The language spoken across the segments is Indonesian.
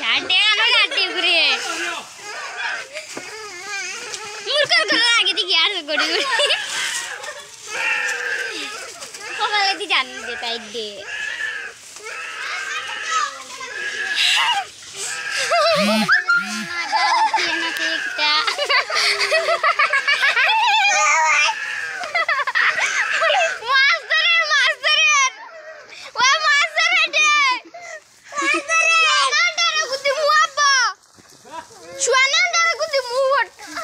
ಜಾಡ್ಯಾನ ಗಾಟಿಬ್ರಿ ಮುರ್ಕರ್ ಕರ ಆಗಿದಿ ಯಾರು ಗಡಿ ಗಡಿ ಹೋಗಲದಿ ಜಾನ್ ದೇ ತೈದ್ದೆ Oh,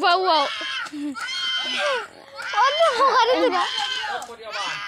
wow wow. Oh no, what is that?